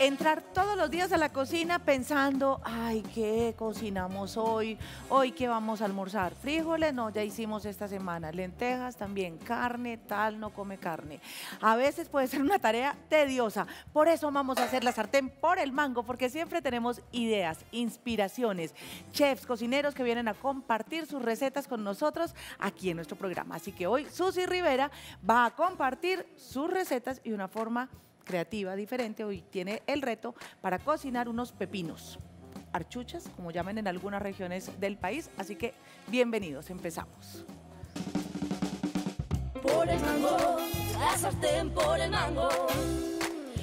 entrar todos los días a la cocina pensando, ay, ¿qué cocinamos hoy? Hoy, ¿qué vamos a almorzar? Frijoles, no, ya hicimos esta semana. Lentejas también, carne, tal, no come carne. A veces puede ser una tarea tediosa. Por eso vamos a hacer la sartén por el mango, porque siempre tenemos ideas, inspiraciones, chefs, cocineros que vienen a compartir sus recetas con nosotros aquí en nuestro programa. Así que hoy Susy Rivera va a compartir sus recetas y una forma creativa, diferente, hoy tiene el reto para cocinar unos pepinos, archuchas, como llaman en algunas regiones del país. Así que bienvenidos, empezamos. Por el mango, la sartén por el mango.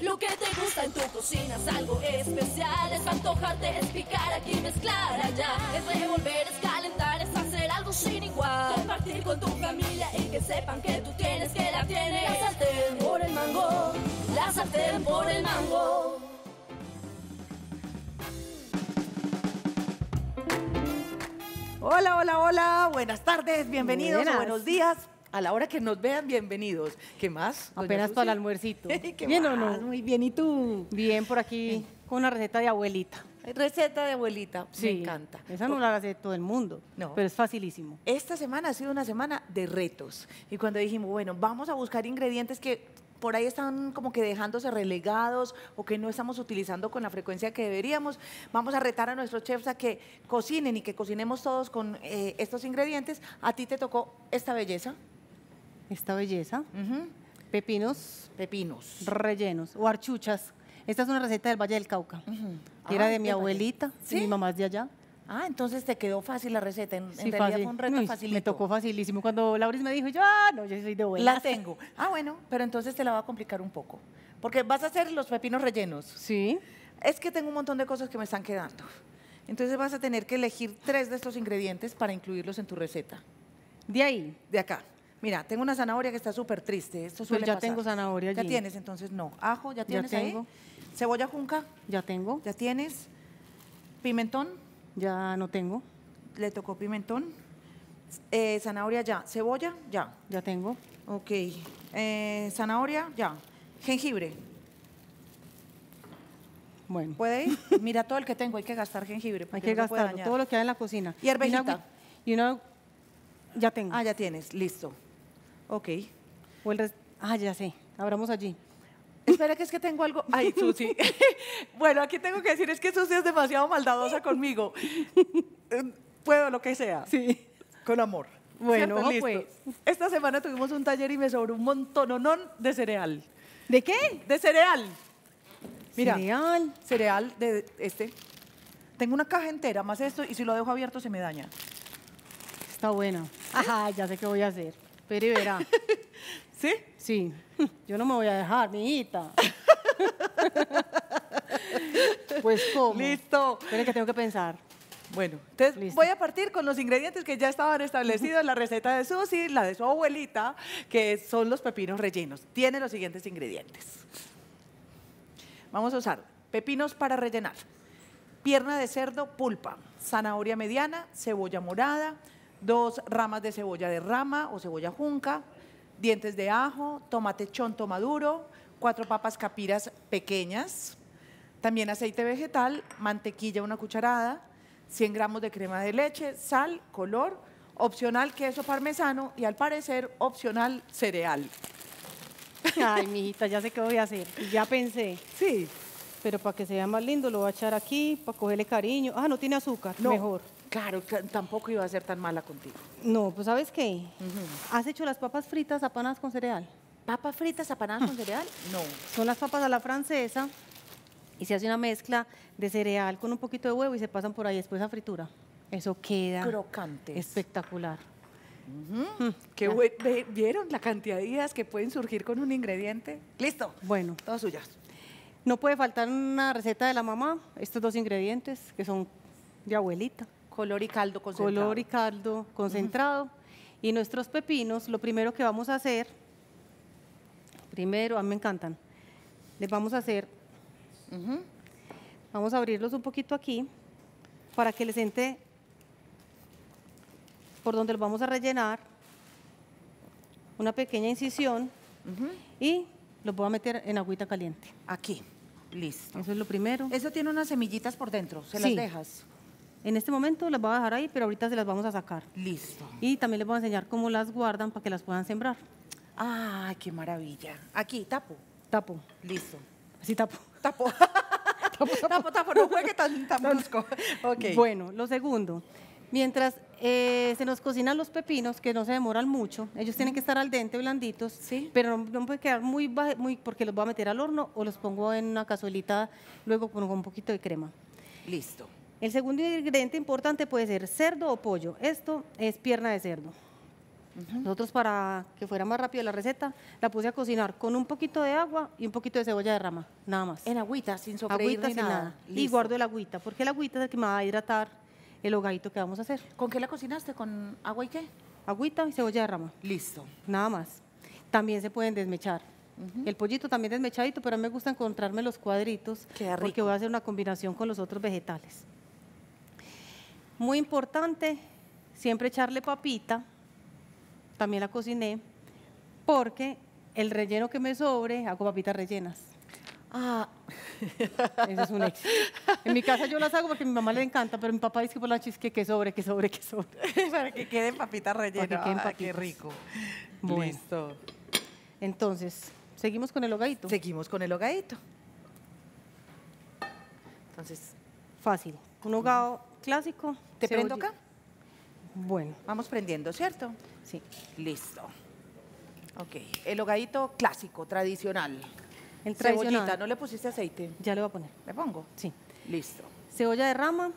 Lo que te gusta en tu cocina es algo especial. Es antojarte, es picar aquí, mezclar allá. Es revolver, es calentar, es hacer algo sin igual. Compartir con tu familia y que sepan que tú tienes, que la por el mango. Hola, hola, hola, buenas tardes, bienvenidos, Buenas. buenos días. A la hora que nos vean, bienvenidos. ¿Qué más? Apenas para el almuercito. ¿Qué ¿Bien o no? Muy bien, ¿y tú? Bien, por aquí con una receta de abuelita. Receta de abuelita, Sí, me encanta. Esa no la hace todo el mundo, No. pero es facilísimo. Esta semana ha sido una semana de retos. Y cuando dijimos, bueno, vamos a buscar ingredientes que por ahí están como que dejándose relegados o que no estamos utilizando con la frecuencia que deberíamos, vamos a retar a nuestros chefs a que cocinen y que cocinemos todos con eh, estos ingredientes. A ti te tocó esta belleza. Esta belleza, pepinos Pepinos. rellenos o archuchas. Esta es una receta del Valle del Cauca. Era Ah, de mi abuelita, ¿Sí? y mi mamá es de allá. Ah, entonces te quedó fácil la receta. En, en Sí, realidad fácil. fue un reto facilito. Me tocó facilísimo. Cuando Lauris me dijo, yo, ah, no, yo soy de buena. La tengo. Ah, bueno, pero entonces te la va a complicar un poco. Porque vas a hacer los pepinos rellenos. Sí, Es que tengo un montón de cosas que me están quedando. Entonces vas a tener que elegir tres de estos ingredientes para incluirlos en tu receta. de ahí. De acá. Mira, tengo una zanahoria que está súper triste. Esto Pues suele ya pasar. tengo zanahoria Ya allí. tienes, entonces no. Ajo, ya Ya tienes ahí. tengo. Cebolla junca, Ya tengo, ya tienes. Pimentón, ya no tengo, le tocó pimentón. Eh, zanahoria ya. Cebolla, ya. ya tengo. Ok. Eh, zanahoria, ya. Jengibre, Bueno, ¿puede ir? Mira todo el que tengo, hay que gastar jengibre. hay que no dañar. todo lo que hay en la cocina. Y una agüi- Y una, ya tengo. Ah, ya tienes, listo. Ok. O el ah, ya sé, abramos allí. Espera que es que tengo algo. Ay, Susi. bueno, aquí tengo que decir es que Susi es demasiado maldadosa conmigo. Puedo lo que sea. Sí. Con amor. Bueno. Listo. pues. Esta semana tuvimos un taller y me sobró un montononón de cereal. ¿De qué? De cereal. Mira, Cereal. cereal de este. Tengo una caja entera, más esto, y si lo dejo abierto se me daña. Está buena. Ajá, ya sé qué voy a hacer. Pero y verá. ¿Sí? Sí. Yo no me voy a dejar, mi hijita. pues cómo. Listo. Espera que tengo que pensar. Bueno, entonces Listo. voy a partir con los ingredientes que ya estaban establecidos en la receta de Susi, la de su abuelita, que son los pepinos rellenos. Tiene los siguientes ingredientes. Vamos a usar pepinos para rellenar, pierna de cerdo pulpa, zanahoria mediana, cebolla morada, dos ramas de cebolla de rama o cebolla junca, dientes de ajo, tomate chonto maduro, cuatro papas capiras pequeñas, también aceite vegetal, mantequilla una cucharada, 100 gramos de crema de leche, sal, color, opcional queso parmesano y al parecer opcional cereal. Ay, mi hijita, ya sé qué voy a hacer. Ya pensé. Sí, Pero para que sea más lindo, lo voy a echar aquí, para cogerle cariño. Ah, no tiene azúcar. no, Mejor. Claro, tampoco iba a ser tan mala contigo. No, pues ¿sabes qué? ¿Has hecho las papas fritas apanadas con cereal? ¿Papas fritas apanadas con cereal? No. Son las papas a la francesa y se hace una mezcla de cereal con un poquito de huevo y se pasan por ahí después a fritura. Eso queda Crocantes. espectacular. Qué buen- ve- ¿Vieron la cantidad de ideas que pueden surgir con un ingrediente? Listo. Bueno, Todas suyas. no puede faltar una receta de la mamá, estos dos ingredientes que son de abuelita. Color y caldo concentrado. Color y caldo concentrado. Y nuestros pepinos, lo primero que vamos a hacer, primero, a mí me encantan, les vamos a hacer, vamos a abrirlos un poquito aquí para que les entre por donde los vamos a rellenar una pequeña incisión y los voy a meter en agüita caliente. Aquí. Listo. Eso es lo primero. Eso tiene unas semillitas por dentro, ¿se Sí. las dejas? En este momento las voy a dejar ahí, pero ahorita se las vamos a sacar. Listo. Y también les voy a enseñar cómo las guardan para que las puedan sembrar. Ay, qué maravilla. Aquí, tapo. Tapo. Listo. Sí, tapo. Tapo. tapo, tapo, no juegue tan, tan brusco. Ok. Bueno, lo segundo, mientras eh, se nos cocinan los pepinos, que no se demoran mucho, ellos tienen que estar al dente, blanditos, Sí. pero no, no puede quedar muy, baje- muy, porque los voy a meter al horno o los pongo en una cazuelita luego con un poquito de crema. Listo. El segundo ingrediente importante puede ser cerdo o pollo. Esto es pierna de cerdo. Nosotros para que fuera más rápido la receta, la puse a cocinar con un poquito de agua y un poquito de cebolla de rama, nada más. En agüita, sin sofreír Agüita ni sin nada. nada. Y guardo el agüita, porque el agüita es el que me va a hidratar el hogadito que vamos a hacer. ¿Con qué la cocinaste? ¿Con agua y qué? Agüita y cebolla de rama, Listo. nada más. También se pueden desmechar. El pollito también desmechadito, pero a mí me gusta encontrarme los cuadritos porque voy a hacer una combinación con los otros vegetales. Muy importante, siempre echarle papita, también la cociné, porque el relleno que me sobre, hago papitas rellenas. Ah, Ese es un éxito. En mi casa yo las hago porque a mi mamá le encanta, pero mi papá dice que por la chisque que sobre, que sobre, que sobre. para que queden papitas rellenas. Para que queden Ah, qué papitas. rico. Bueno. Listo. Entonces, seguimos con el hogadito. Seguimos con el hogadito. Entonces, Fácil. Un hogado clásico. ¿Te prendo acá? Bueno, Vamos prendiendo, ¿cierto? sí. Listo. Ok. El hogadito clásico, tradicional. El Cebollita, tradicional. ¿no le pusiste aceite? Ya le voy a poner. ¿Le pongo? Sí. Listo. Cebolla de rama.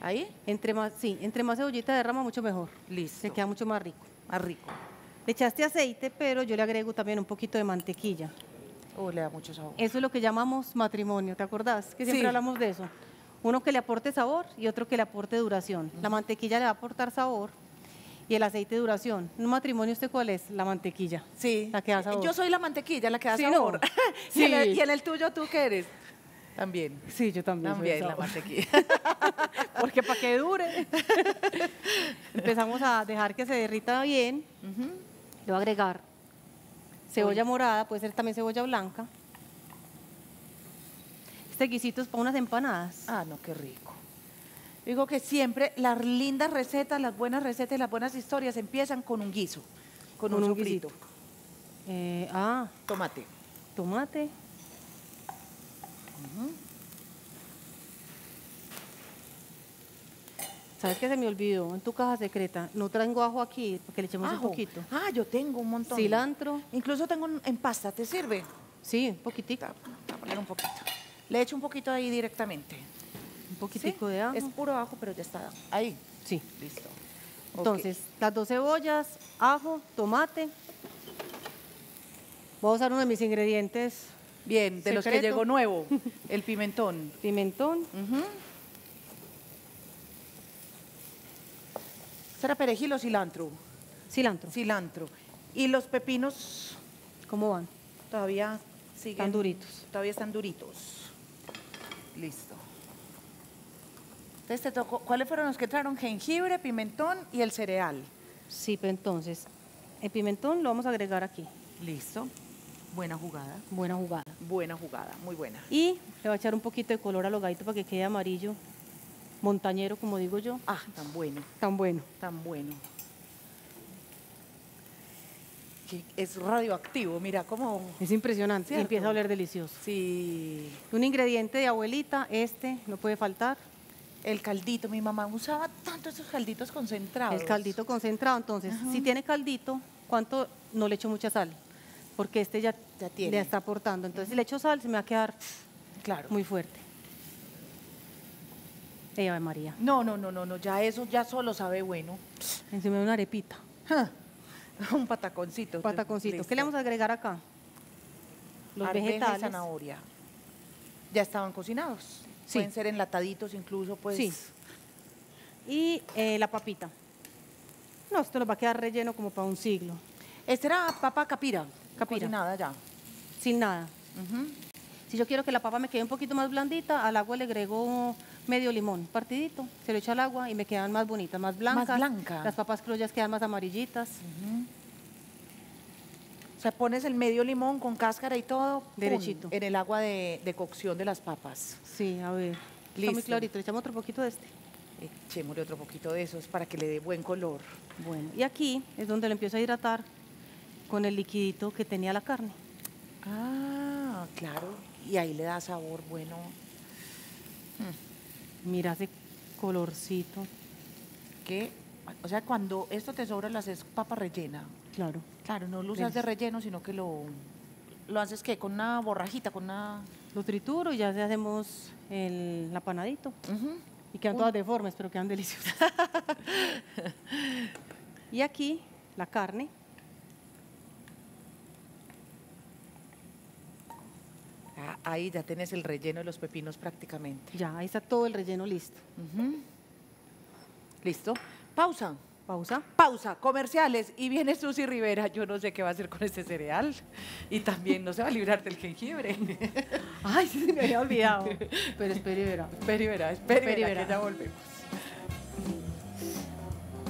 ¿Ahí? Entre más, sí, entre más cebollita de rama, mucho mejor. Listo. Se queda mucho más rico. Más rico. Le echaste aceite, pero yo le agrego también un poquito de mantequilla. Oh, le da mucho sabor. Eso es lo que llamamos matrimonio, ¿te acordás? Que siempre Sí. hablamos de eso. Uno que le aporte sabor y otro que le aporte duración. La mantequilla le va a aportar sabor y el aceite duración. Un matrimonio, ¿usted cuál es? La mantequilla. Sí. La que da sabor. Yo soy la mantequilla, la que da Sí, sabor. ¿no? y, en el, Sí. y en el tuyo, ¿tú qué eres? También. Sí, yo también. soy También la mantequilla. Porque para que dure. Empezamos a dejar que se derrita bien. Le voy a agregar cebolla morada, puede ser también cebolla blanca. Guisito es para unas empanadas. ah, no, qué rico. Digo que siempre las lindas recetas, las buenas recetas y las buenas historias empiezan con un guiso, con, un, sofrito. guisito. Eh, ah, Tomate. tomate. ¿Sabes qué se me olvidó? En tu caja secreta. No traigo ajo aquí, porque le echemos un poquito. Ah, yo tengo un montón. Cilantro. Incluso tengo un- en pasta, ¿te sirve? Sí, un poquitico. Voy a poner un poquito. Le echo un poquito ahí directamente. Un poquitico ¿Sí? de ajo. Es puro ajo, pero ya está. Ahí. Sí. Listo. Entonces, las dos cebollas, ajo, tomate. Voy a usar uno de mis ingredientes, Bien, de los que llegó nuevo, el pimentón. pimentón. Ujú. ¿Será perejil o cilantro? Cilantro. Cilantro. Y los pepinos ¿Cómo van? todavía siguen. Están duritos. Todavía están duritos. Listo. Entonces te tocó, ¿cuáles fueron los que entraron? Jengibre, pimentón y el cereal. Sí, pero entonces, el pimentón lo vamos a agregar aquí. Listo. Buena jugada. Buena jugada. Buena jugada, muy buena. Y le voy a echar un poquito de color al hogadito para que quede amarillo, montañero, como digo yo. Ah, tan bueno, Tan bueno. tan bueno. Que es radioactivo, mira cómo... Es impresionante. empieza a oler delicioso. Sí, Un ingrediente de abuelita, este, no puede faltar. el caldito, mi mamá usaba tanto esos calditos concentrados. El caldito concentrado. Entonces, si tiene caldito, ¿cuánto? No le echo mucha sal, porque este ya, Ya tiene. le está aportando. Entonces, si le echo sal, se me va a quedar Claro. muy fuerte. Ave María. No, no, no, no, no, ya eso ya solo sabe bueno. Encima de una arepita, Un pataconcito. pataconcito. ¿Qué le vamos a agregar acá? Los Arveja y vegetales. zanahoria. Ya estaban cocinados. Sí. Pueden ser enlataditos incluso, pues. Sí. Y eh, la papita. No, esto nos va a quedar relleno como para un siglo. Esta era papa capira. Capira. Cocinada ya. Sin nada. Ujú. Si yo quiero que la papa me quede un poquito más blandita, al agua le agrego medio limón, partidito, se lo echo al agua y me quedan más bonitas, más blancas. blanca. Las papas criollas quedan más amarillitas. Sea, pones el medio limón con cáscara y todo. ¡pum! Derechito. En el agua de, de cocción de las papas. Sí, a ver. Está muy Listo. clarito. Le echamos otro poquito de este. Echémosle otro poquito de eso, es para que le dé buen color. Bueno, y aquí es donde le empiezo a hidratar con el liquidito que tenía la carne. Ah, claro. Y ahí le da sabor bueno. Mira ese colorcito. Que, o sea, cuando esto te sobra, lo haces papa rellena. Claro. Claro, no lo usas de relleno, sino que lo, lo haces que con una borrajita, con una... Lo trituro y ya hacemos el apanadito. Ujú. Y quedan todas deformes, pero quedan deliciosas. y aquí la carne. Ah, ahí ya tienes el relleno de los pepinos prácticamente. Ya, ahí está todo el relleno listo. ¿Listo? Pausa. Pausa. Pausa, comerciales. Y viene Susy Rivera. Yo no sé qué va a hacer con este cereal. Y también no se va a librar del jengibre. Ay, se me había olvidado. Pero espere y verá. Espera y verá, espera y verá, que ya volvemos.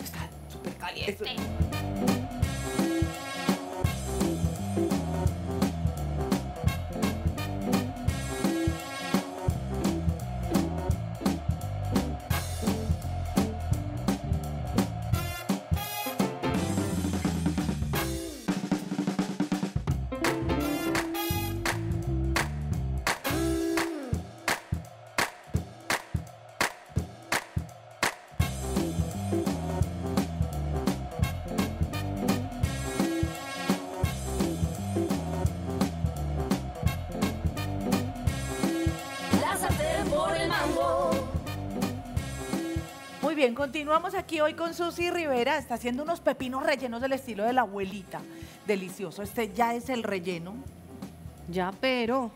Está súper caliente. Continuamos aquí hoy con Susy Rivera. Está haciendo unos pepinos rellenos del estilo de la abuelita. Delicioso. Este ya es el relleno. Ya, pero.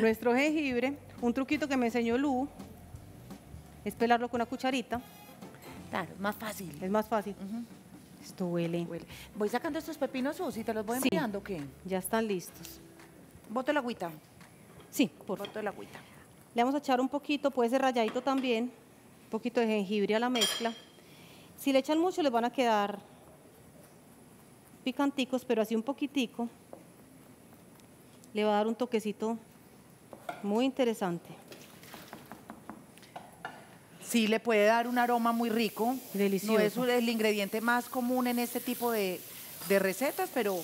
Nuestro jengibre, un truquito que me enseñó Lu, es pelarlo con una cucharita. Claro, más fácil. Es más fácil. Esto huele. Huele. Voy sacando estos pepinos, Susy, te los voy Sí. enviando, ¿o ¿qué? Ya están listos. Bote la agüita. Sí, por favor. Bote la agüita. Le vamos a echar un poquito, puede ser ralladito también, un poquito de jengibre a la mezcla. Si le echan mucho les van a quedar picanticos, pero así un poquitico le va a dar un toquecito muy interesante. Sí, le puede dar un aroma muy rico. Delicioso. No es el ingrediente más común en este tipo de, de recetas, pero...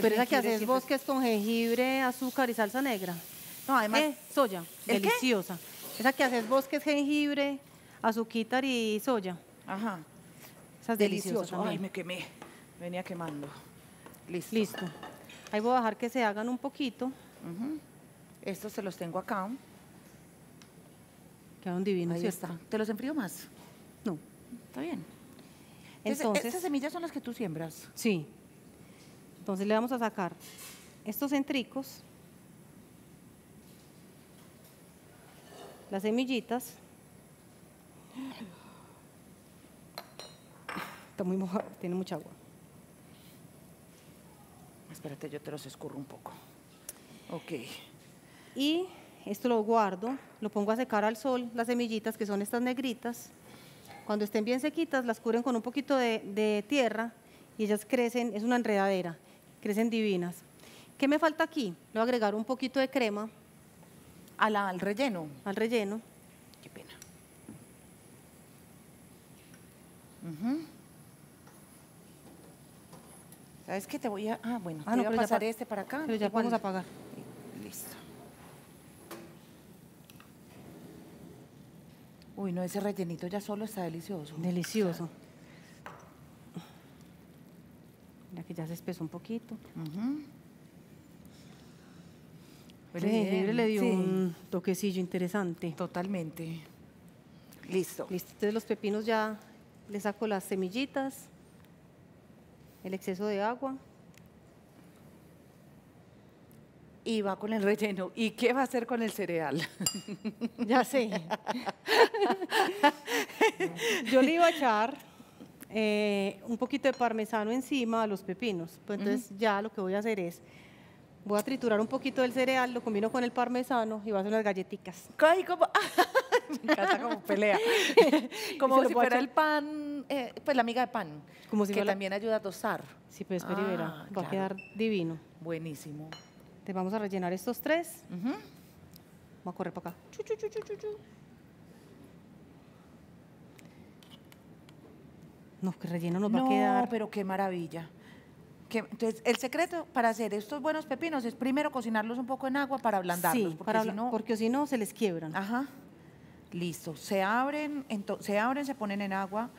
Pero esa que haces vos que es con jengibre, azúcar y salsa negra. No, además... Soya, ¿El qué? deliciosa. Esa que haces vos que es jengibre, azúcar y soya. Ajá. Esa es deliciosa. Ay, me quemé. Venía quemando. Listo. Listo. Ahí voy a dejar que se hagan un poquito. Estos se los tengo acá. Quedaron divinos, Ahí ¿cierto? está. ¿Te los enfrío más? No. Está bien. Entonces, Entonces, estas semillas son las que tú siembras. sí. Entonces le vamos a sacar estos centricos, las semillitas. Está muy mojado, tiene mucha agua. Espérate, yo te los escurro un poco. Ok. Y esto lo guardo, lo pongo a secar al sol, las semillitas que son estas negritas. Cuando estén bien sequitas, las cubren con un poquito de, de tierra y ellas crecen, es una enredadera, crecen divinas. ¿Qué me falta aquí? Le voy a agregar un poquito de crema A la- al relleno. al relleno. Qué pena. ¿Sabes qué? Te voy a... Ah, bueno, Ah, te no, voy a ya pasar pa- este para acá. Pero ya podemos apagar. Listo. Uy, no, ese rellenito ya solo está delicioso. Delicioso. Mira que ya se espesó un poquito. El jengibre le dio sí, un toquecillo interesante. Totalmente. Listo. Listo, entonces los pepinos ya le saco las semillitas, el exceso de agua. Y va con el relleno. ¿Y qué va a hacer con el cereal? Ya sé. Yo le iba a echar eh, un poquito de parmesano encima a los pepinos. Pues entonces ya lo que voy a hacer es, voy a triturar un poquito del cereal, lo combino con el parmesano y voy a hacer unas galletitas. Ay, como... Me encanta como pelea. como si fuera el pan eh, pues la miga de pan, Como si que fuera- también ayuda a tostar. Sí, pues verá. Ah, Va a quedar divino. Buenísimo. Te vamos a rellenar estos tres. Ujú. Vamos a correr para acá. Chu, chu, chu. No, que relleno nos va no, a quedar. pero qué maravilla. Que- entonces, el secreto para hacer estos buenos pepinos es primero cocinarlos un poco en agua para ablandarlos, sí, porque para si no, porque si no se les quiebran. ajá, listo. Se abren, ento- se abren, se ponen en agua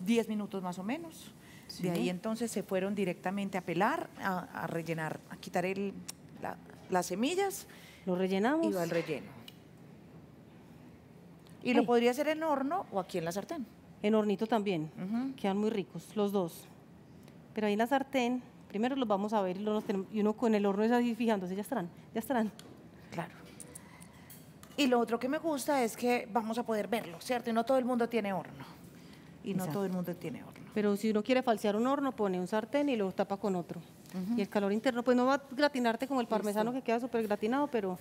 10 minutos más o menos. Sí. De ahí entonces se fueron directamente a pelar, a, a rellenar, a quitar el, la- las semillas Lo rellenamos. y va el relleno. Y lo podría hacer en horno o aquí en la sartén. En hornito también. Ujú. Quedan muy ricos, los dos. Pero ahí en la sartén, primero los vamos a ver y, nos tenemos- y uno con el horno es así fijándose, ya estarán, ya estarán. Claro. Y lo otro que me gusta es que vamos a poder verlo, ¿cierto? Y no todo el mundo tiene horno. Y no todo el mundo tiene horno. Pero si uno quiere falsear un horno, pone un sartén y lo tapa con otro. Y el calor interno, pues no va a gratinarte como el parmesano que queda súper gratinado, pero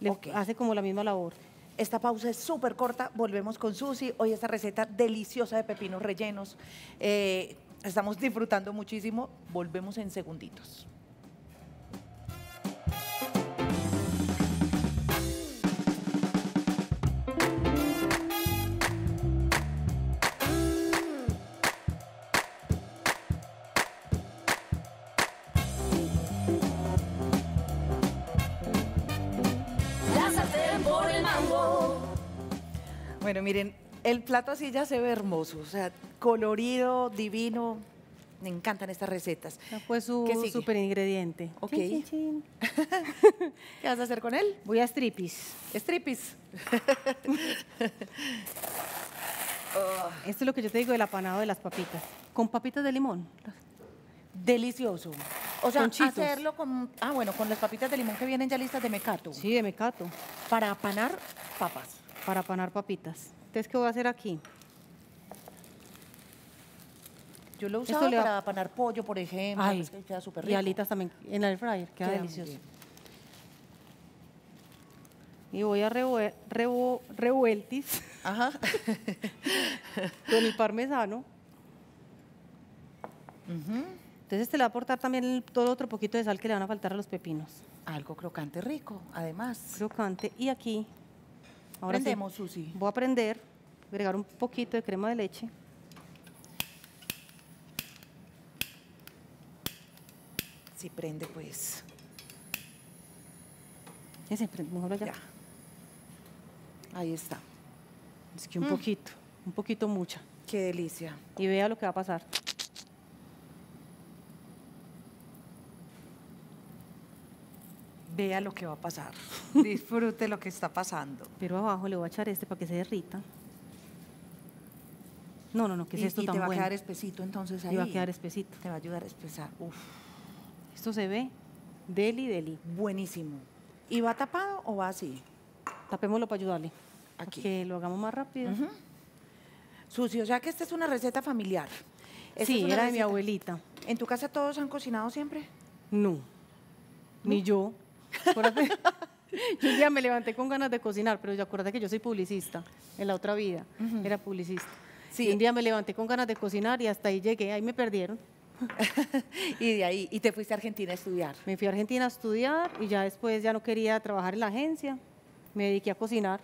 le Ok. hace como la misma labor. Esta pausa es súper corta, volvemos con Susi. Hoy esta receta deliciosa de pepinos rellenos. Eh, estamos disfrutando muchísimo. Volvemos en segunditos. Bueno, miren, el plato así ya se ve hermoso, o sea, colorido, divino. Me encantan estas recetas. Fue su super ingrediente. Ok. Chin, chin, chin. ¿Qué vas a hacer con él? Voy a stripis. Stripis. Esto es lo que yo te digo del apanado de las papitas. Con papitas de limón. Delicioso. O sea, hacerlo con, ah, bueno, con las papitas de limón que vienen ya listas de mecato. Sí, de mecato. Para apanar papas. Para apanar papitas. Entonces, ¿qué voy a hacer aquí? Yo lo usado le va- para apanar pollo, por ejemplo. Ay, es que queda súper y rico. alitas también en el air fryer. Queda, Queda muy delicioso. bien. Y voy a revo- revueltis Ajá. con el parmesano. Ujú. Entonces te le va a aportar también el- todo otro poquito de sal que le van a faltar a los pepinos. Algo crocante rico, además. Crocante. Y aquí, ahora sí, Prendemos, Susi. voy a prender, agregar un poquito de crema de leche. Si prende, pues. Ese, mejor allá. Ya. Ahí está. Es que un Mm. poquito, un poquito mucha. Qué delicia. Y vea lo que va a pasar. Vea lo que va a pasar. Disfrute lo que está pasando. Pero abajo le voy a echar este para que se derrita. No, no, no, ¿qué es y, esto y tan te va bueno? a quedar espesito entonces ahí. Y va a quedar espesito. Te va a ayudar a espesar. Uf, Esto se ve deli, deli. buenísimo. ¿Y va tapado o va así? Tapémoslo para ayudarle. para Aquí. Que lo hagamos más rápido. Ujú. Susi, o sea que esta es una receta familiar. Esta Sí, era de mi abuelita. ¿En tu casa todos han cocinado siempre? No, ni yo. Acuérdate, yo un día me levanté con ganas de cocinar, pero yo acuérdate que yo soy publicista. En la otra vida era publicista. Sí. Y un día me levanté con ganas de cocinar y hasta ahí llegué. Ahí me perdieron. y de ahí, y te fuiste a Argentina a estudiar. Me fui a Argentina a estudiar y ya después ya no quería trabajar en la agencia. Me dediqué a cocinar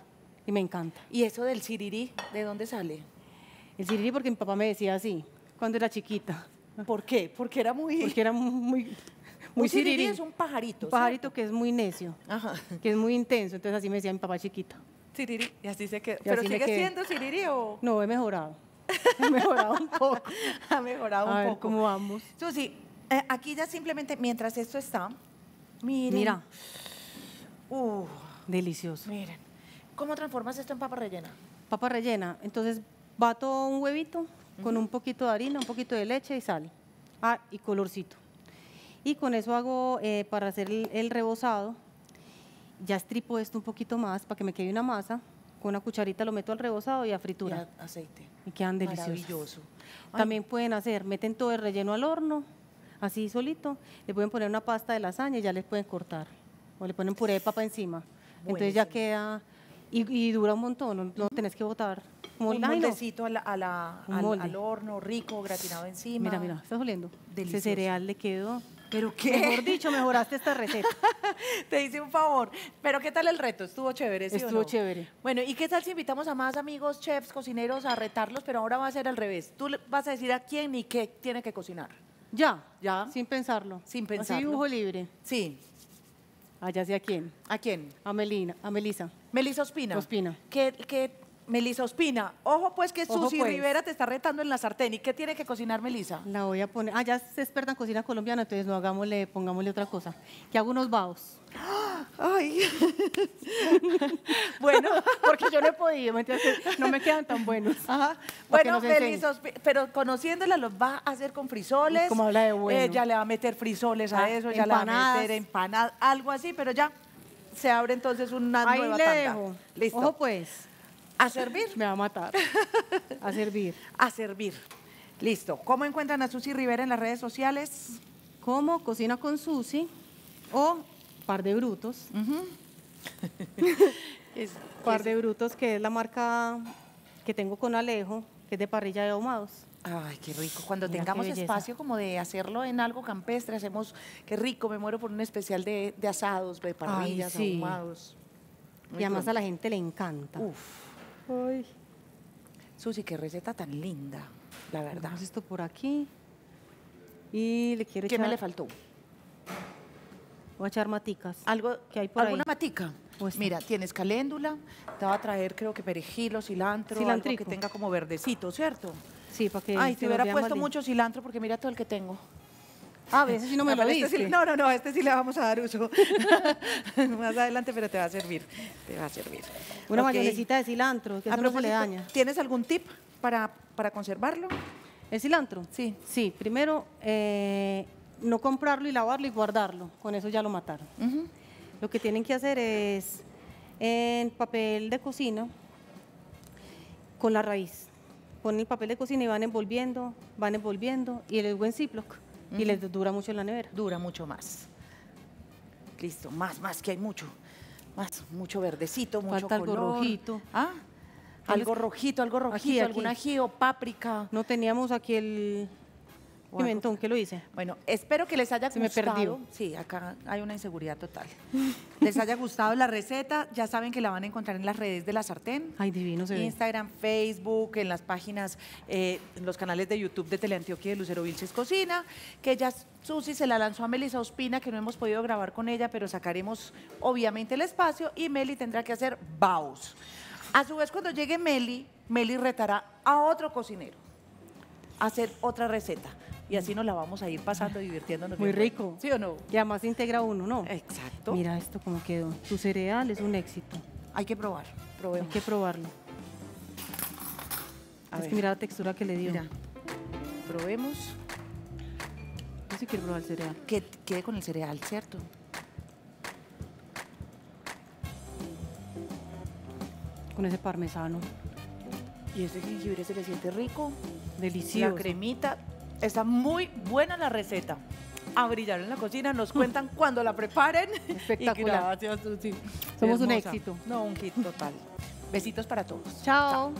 y me encanta. ¿Y eso del sirirí, de dónde sale? El sirirí porque mi papá me decía así cuando era chiquita. ¿Por qué? Porque era muy... Porque era muy, muy, sirirí. es un pajarito. Un pajarito que es muy necio. Ajá. que es muy intenso. Entonces así me decía mi papá chiquita. Sirirí. Y así se quedó. Y ¿Pero sigue siendo sirirí o...? No, he mejorado. He mejorado un poco. ha mejorado A un ver poco. cómo vamos. Susi, eh, aquí ya simplemente, mientras esto está, miren. Mira, Uh, delicioso. miren. ¿Cómo transformas esto en papa rellena? Papa rellena. Entonces bato un huevito con un poquito de harina, un poquito de leche y sal. Ah, y colorcito. Y con eso hago, eh, para hacer el, el rebozado, ya estripo esto un poquito más para que me quede una masa. Con una cucharita lo meto al rebozado y a fritura. Y a- aceite. Y quedan deliciosos. También pueden hacer, meten todo el relleno al horno, así solito, le pueden poner una pasta de lasaña y ya les pueden cortar. O le ponen puré de papa encima. Entonces ya queda, y, y dura un montón, no, no tenés que botar Como un moldecito a la- a la- Un al, al horno, rico, gratinado encima. Mira, mira, ¿estás oliendo? Delicioso. Ese cereal le quedó. ¿Pero qué? Mejor dicho, mejoraste esta receta. Te hice un favor. Pero ¿qué tal el reto? ¿Estuvo chévere? ¿sí o Estuvo no? chévere. Bueno, ¿y qué tal si invitamos a más amigos, chefs, cocineros a retarlos? Pero ahora va a ser al revés. Tú vas a decir a quién y qué tiene que cocinar. Ya, Ya. Sin pensarlo. Sin Así pensarlo. dibujo libre. Sí. Allá sí a quién. ¿A quién? A Melina, a Melisa. Melisa Ospina. Ospina. ¿Qué, qué, Melisa Ospina. Ojo, pues que Ojo, Susi pues. Rivera te está retando en la sartén. ¿Y qué tiene que cocinar Melisa? La voy a poner. Ah, ya se experta en cocina colombiana, entonces no hagámosle, pongámosle otra cosa. Que hago unos baos. Ay. bueno, Porque yo no he podido, ¿me entiendes? No me quedan tan buenos. Ajá. Bueno, nos enseñe. Melisa pero conociéndola los va a hacer con frisoles. Como habla de bueno. Eh, ya le va a meter frisoles a Ah, eso, ya le va a empanadas. meter empanadas, algo así, pero ya se abre entonces una Ahí nueva le tanda. dejo. Listo. Ojo pues, A servir. me va a matar. A servir. A servir. Listo. ¿Cómo encuentran a Susi Rivera en las redes sociales? Como cocina con Susi o par de brutos. Es- Par de brutos, que es la marca que tengo con Alejo, que es de parrilla de ahumados. Ay, qué rico. Cuando Mira tengamos espacio como de hacerlo en algo campestre, hacemos, qué rico, me muero por un especial de, de asados, de parrillas, sí. ahumados. Muy y además pronto. a la gente le encanta. Uf, Ay. Susi, qué receta tan linda, la verdad. Dejamos esto por aquí. Y le quiero ¿Qué echar, me le faltó? voy a echar maticas. ¿Algo, que hay por ¿Alguna ahí? matica? Pues. Mira, tienes caléndula, te va a traer creo que perejil o cilantro, algo que tenga como verdecito, ¿cierto? Sí, para que Ay, te hubiera puesto mucho cilantro porque mira todo el que tengo. Ah, veces si no me lo pero este sí- no, no, no, este sí le vamos a dar uso. Más adelante, pero te va a servir. Te va a servir. Una Ok. mayonesita de cilantro, que A eso no se le daña. ¿Tienes algún tip para, para conservarlo? ¿El cilantro? Sí. Sí, primero eh, no comprarlo y lavarlo y guardarlo. Con eso ya lo mataron. Lo que tienen que hacer es en papel de cocina con la raíz. Ponen el papel de cocina y van envolviendo, van envolviendo y el buen Ziploc. Y les dura mucho en la nevera. Dura mucho más. Listo, más, más, que hay mucho. Más, mucho verdecito, mucho Falta algo color. rojito. ¿Ah? ¿Cuál Algo rojito, algo rojito, Aquí, algún ají o páprica. No teníamos aquí el algo. Pimentón, ¿qué lo hice? Bueno, espero que les haya Se me gustado. perdió. Sí, acá hay una inseguridad total. les haya gustado la receta. Ya saben que la van a encontrar en las redes de la sartén. Ay, divino se ve. Instagram, Facebook, en las páginas, eh, en los canales de YouTube de Teleantioquia y de Lucero Vilches Cocina, que ya Susi se la lanzó a Melissa Ospina, que no hemos podido grabar con ella, pero sacaremos obviamente el espacio y Meli tendrá que hacer baus. A su vez, cuando llegue Meli, Meli retará a otro cocinero a hacer otra receta. Y así nos la vamos a ir pasando, divirtiéndonos. Muy bien rico. ¿Sí o no? Y además integra uno, ¿no? Exacto. Mira esto cómo quedó. Tu cereal es un éxito. Hay que probar. Hay que probarlo. A es ver, que mira la textura que le dio. mira. Probemos. Yo sí quiero probar el cereal. que quede con el cereal, ¿cierto? Con ese parmesano. Y ese jengibre se le siente rico. Delicioso. La cremita. Está muy buena la receta. A brillar en la cocina. Nos cuentan cuando la preparen. Espectacular. Y gracias, Susi. Somos un éxito. No, un hit total. Besitos para todos. Chao.